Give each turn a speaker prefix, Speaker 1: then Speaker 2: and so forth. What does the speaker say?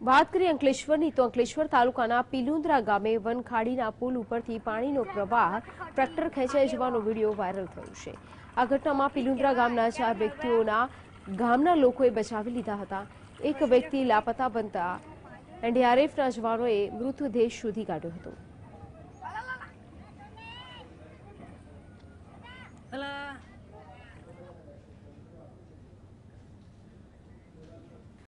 Speaker 1: વાત કરીએ અંકલેશ્વરની તો અંકલેશ્વર તાલુકાના પિલુંદ્રા ગામે વનખાડીના પુલ ઉપરથી પાણીનો પ્રવાહ ટ્રેક્ટર ખેંચાઈ જવાનો વિડીયો વાયરલ થયો છે આ ઘટનામાં પિલુંદ્રા ગામના ચાર વ્યક્તિઓના ગામના લોકોએ બચાવી લીધા હતા એક વ્યક્તિ લાપતા બનતા એનડીઆરએફના જવાનોએ મૃતદેહ શોધી કાઢ્યો હતો